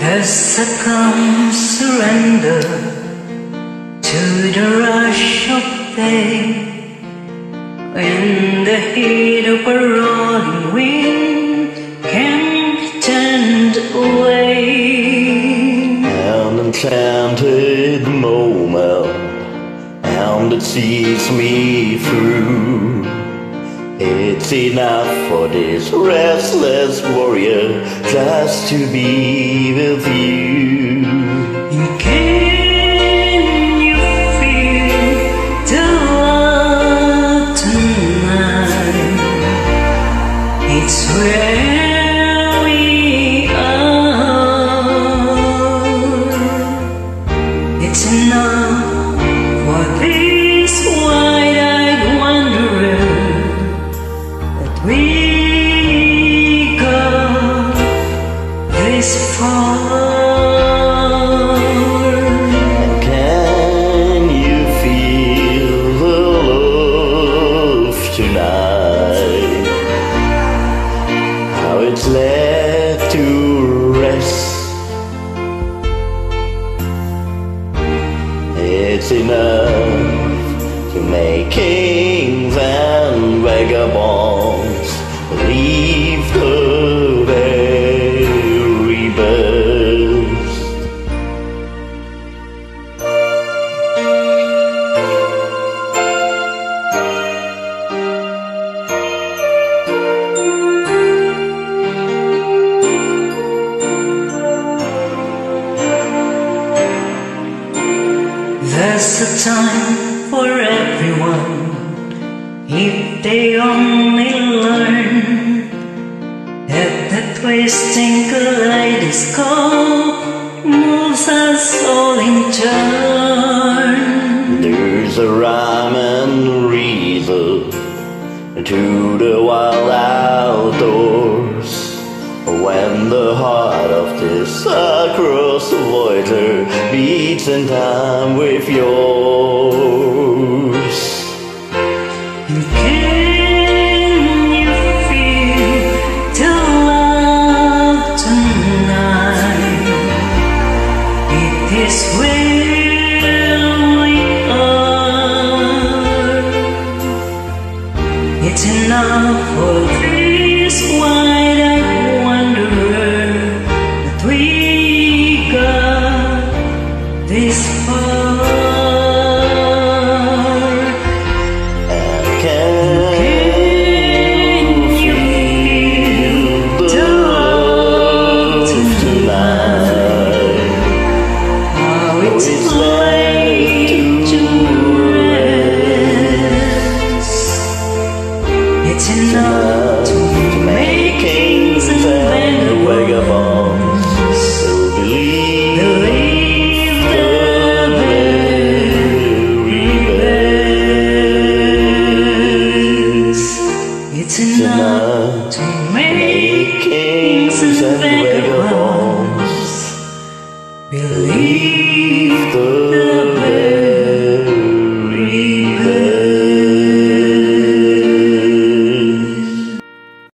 There's succumbed, surrender to the rush of day when the heat of a rolling wind can be turned away. An enchanted moment, and it sees me through. It's enough for this restless warrior just to be with you. Can you feel the love tonight? How it's left to rest. It's enough to make kings There's a time for everyone if they only learn that the twisting kaleidoscope moves us all in turn. There's a rhyme and reason to the wild outdoors. When the heart of this across voyager beats in time with yours.